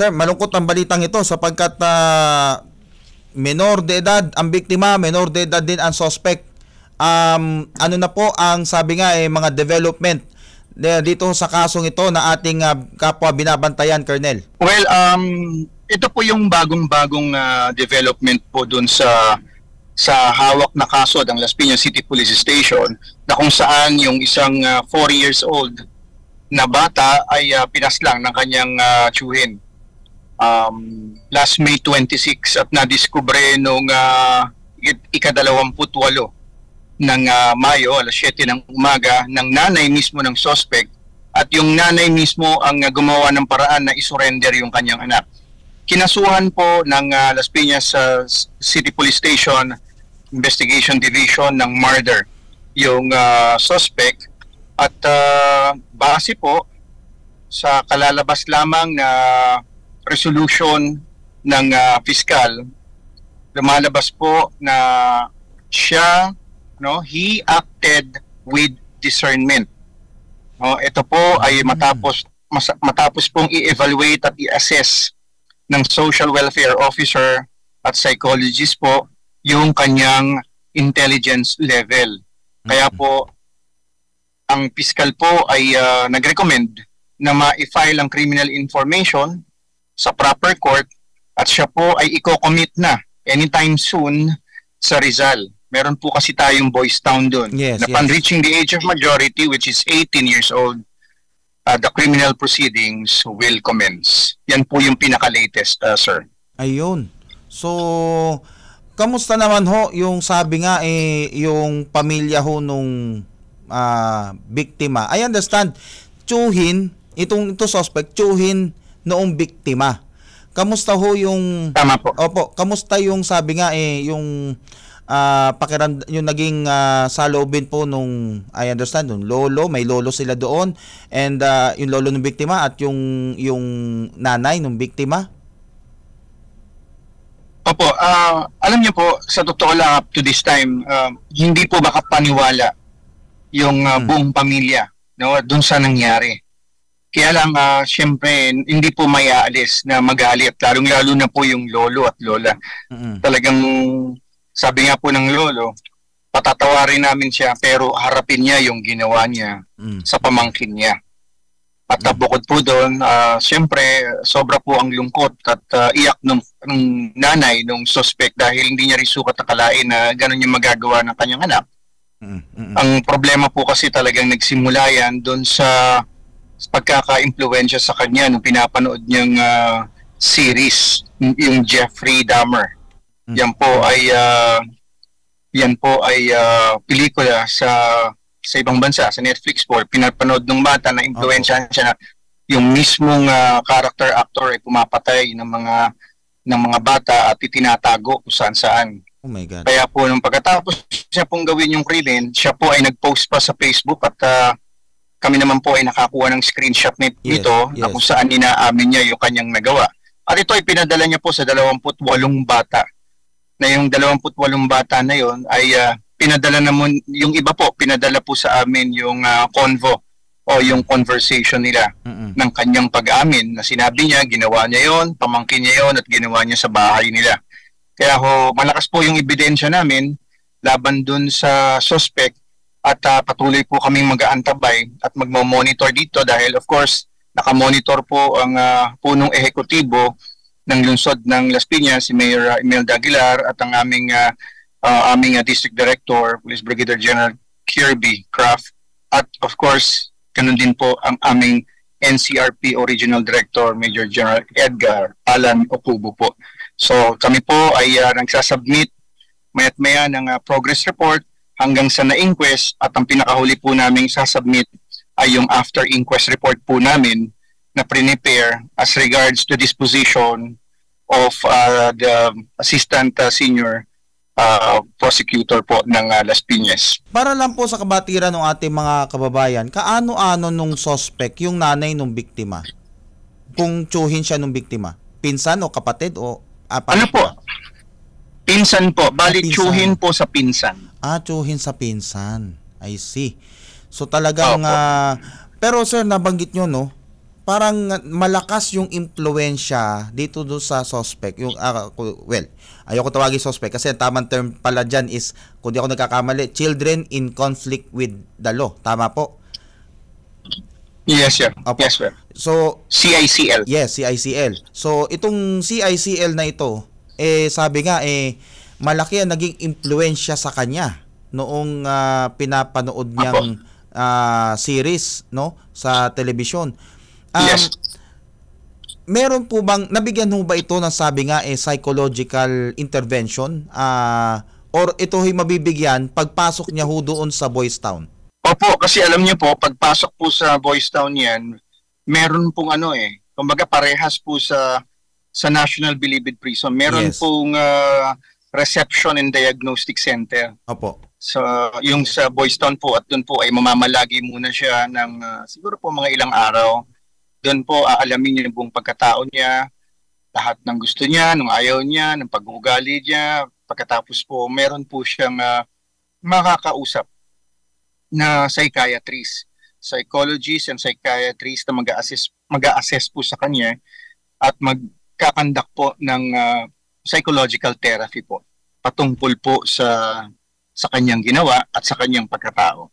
Sir, malungkot ang balitang ito sapagkat uh, menor de edad ang biktima, menor de edad din ang suspect. Um, ano na po ang sabi nga eh, mga development dito sa kasong ito na ating uh, kapwa binabantayan, Colonel? Well, um, ito po yung bagong-bagong uh, development po dun sa sa hawak na kaso ng Las Piñas City Police Station na kung saan yung isang 4 uh, years old na bata ay uh, pinaslang ng kanyang uh, tsuhin. Um, last May 26 at nadiskubre nung uh, ikadalawamputwalo ng uh, Mayo, alas 7 ng umaga, ng nanay mismo ng suspect at yung nanay mismo ang uh, gumawa ng paraan na isurrender yung kanyang anak. Kinasuhan po ng uh, Las Piñas uh, City Police Station Investigation Division ng murder yung uh, suspect at uh, base po sa kalalabas lamang na resolution ng uh, fiscal lumalabas po na siya no he acted with discernment no ito po ay mm. matapos mas, matapos pong i-evaluate at i-assess ng social welfare officer at psychologist po yung kanyang intelligence level kaya mm. po ang fiscal po ay uh, nag-recommend na ma-file ang criminal information sa proper court at siya po ay i-commit na anytime soon sa Rizal meron po kasi tayong boys town doon. Yes, Upon yes. reaching the age of majority, which is 18 years old, uh, the criminal proceedings will commence. Yan po yung pinaka-latest, uh, sir. Ayun. So, kamusta naman ho yung sabi nga eh, yung pamilya ho nung uh, biktima? I understand, tsuhin, itong ito suspect, tsuhin noong biktima. Kamusta ho yung... Tama po. Opo, kamusta yung sabi nga eh, yung uh, pakiram yung naging uh, saloobin po nung I understand nung lolo, may lolo sila doon and uh, yung lolo ng biktima at yung yung nanay ng biktima. Opo, uh, alam niyo po sa totoo lang up to this time, uh, hindi po makapaniwala yung uh, hmm. buong pamilya no doon sa nangyari. Kaya lang uh, syempre hindi po may aalis na magalit lalong-lalo na po yung lolo at lola. Mm-hmm. Talagang sabi nga po ng lolo, patatawarin namin siya pero harapin niya yung ginawa niya mm. sa pamangkin niya. At mm. bukod po doon, uh, siyempre sobra po ang lungkot at uh, iyak ng, ng nanay ng suspect dahil hindi niya rin sukat akalain na gano'n yung magagawa ng kanyang anak. Mm. Mm. Ang problema po kasi talagang nagsimula yan doon sa pagkaka-impluensya sa kanya nung pinapanood niyang uh, series, yung Jeffrey Dahmer. Mm. Yan po ay uh, yan po ay uh, pelikula sa sa ibang bansa, sa Netflix po, pinapanood ng bata na impluwensyahan okay. siya na yung mismong uh, character actor ay pumapatay ng mga ng mga bata at itinatago kung saan saan. Oh my God. Kaya po nung pagkatapos siya pong gawin yung krimen, siya po ay nag-post pa sa Facebook at uh, kami naman po ay nakakuha ng screenshot nito yes, yes. na kung saan inaamin niya yung kanyang nagawa. At ito ay pinadala niya po sa 28 bata na yung 28 bata na yon ay uh, pinadala naman yung iba po pinadala po sa amin yung uh, convo o yung conversation nila Mm-mm. ng kanyang pag-amin na sinabi niya ginawa niya yon pamangkin niya yon at ginawa niya sa bahay nila kaya ho malakas po yung ebidensya namin laban dun sa suspect at uh, patuloy po kaming mag-aantabay at magmo-monitor dito dahil of course naka-monitor po ang uh, punong ehekutibo ng lungsod ng Las Piñas, si Mayor uh, Imelda Aguilar at ang aming uh, uh, aming uh, District Director, Police Brigadier General Kirby Craft at of course, ganun din po ang aming NCRP Original Director, Major General Edgar Alan Okubo po. So kami po ay uh, nagsasubmit mayat maya ng uh, progress report hanggang sa na-inquest at ang pinakahuli po namin sasubmit ay yung after inquest report po namin na prepare as regards the disposition of uh, the assistant uh, senior uh, prosecutor po ng uh, Las Piñas. Para lang po sa kabatiran ng ating mga kababayan, kaano-ano nung suspect yung nanay nung biktima? Kung tsuhin siya nung biktima? Pinsan o kapatid o apa? Ano po? Pinsan po. Bali, ah, tsuhin po sa pinsan. Tsuhin sa pinsan. I see. So talagang, uh, pero sir, nabanggit nyo, no? parang malakas yung impluensya dito do sa suspect. Yung, ku- well, ayoko tawagin suspect kasi ang tamang term pala dyan is, kung di ako nagkakamali, children in conflict with the law. Tama po? Yes, sir. Opo. Yes, sir. So, CICL. Yes, CICL. So itong CICL na ito, eh sabi nga eh malaki ang naging impluensya sa kanya noong ah, pinapanood niyang ah, series no sa telebisyon. Um, Yes. Meron po bang nabigyan ho ba ito ng sabi nga eh psychological intervention ah or ito ay mabibigyan pagpasok niya ho doon sa Boys Town? Opo, kasi alam niyo po, pagpasok po sa Boys Town yan, meron pong ano eh, kumbaga parehas po sa sa National Bilibid Prison. Meron Yes. pong ah, reception and diagnostic center. Opo. So, yung sa Boys Town po at doon po ay mamamalagi muna siya ng ah, siguro po mga ilang araw. Doon po aalamin niya yung buong pagkatao niya, lahat ng gusto niya, ng ayaw niya, ng pag-uugali niya. Pagkatapos po, meron po siyang ah, makakausap na psychiatrist, psychologist and psychiatrist na mag-assess mag-assess po sa kanya at magkakandak po ng ah, psychological therapy po patungkol po sa sa kanyang ginawa at sa kanyang pagkatao.